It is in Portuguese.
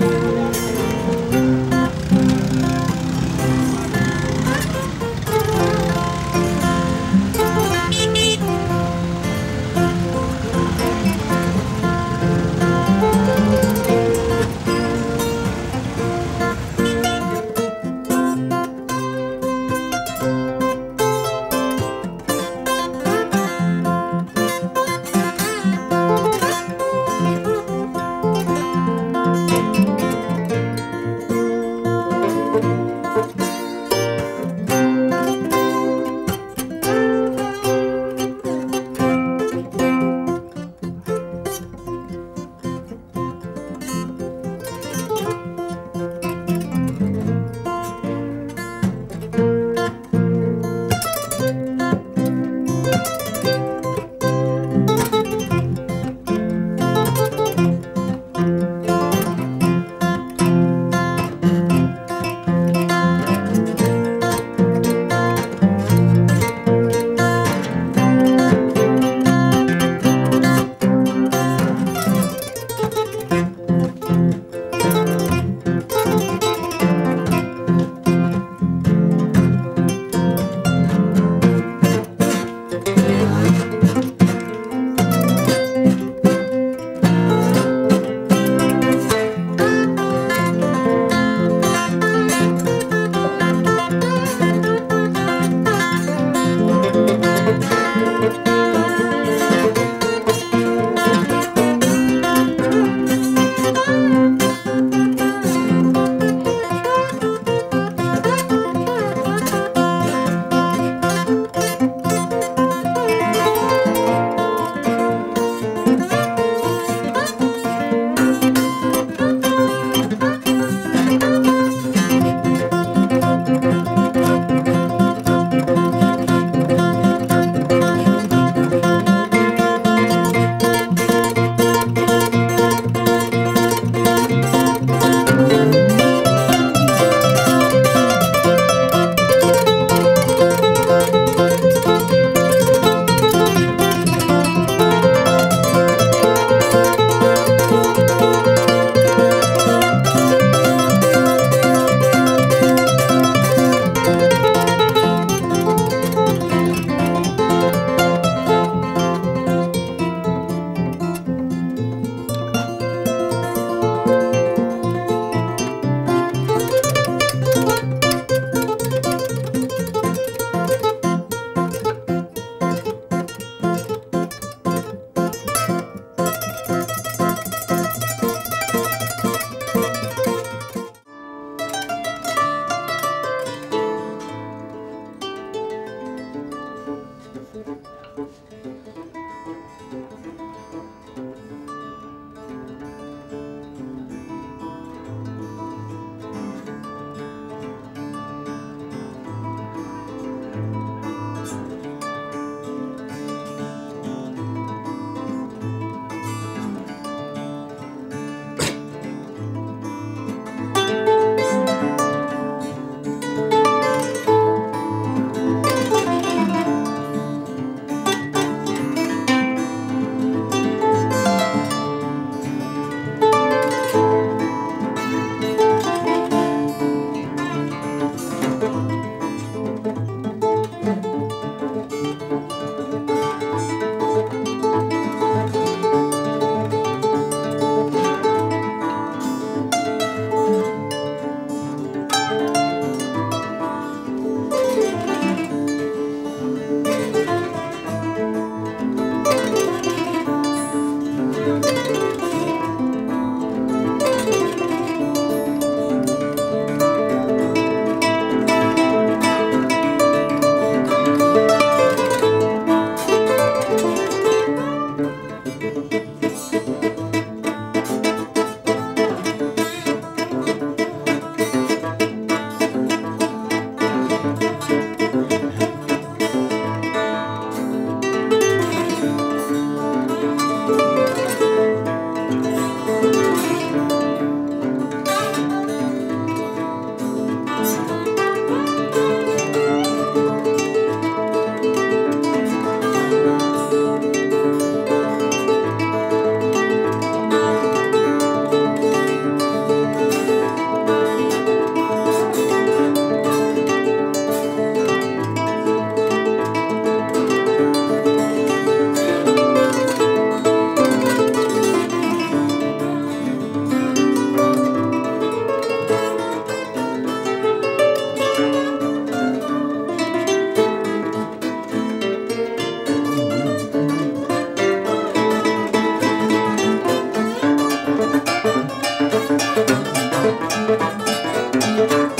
Música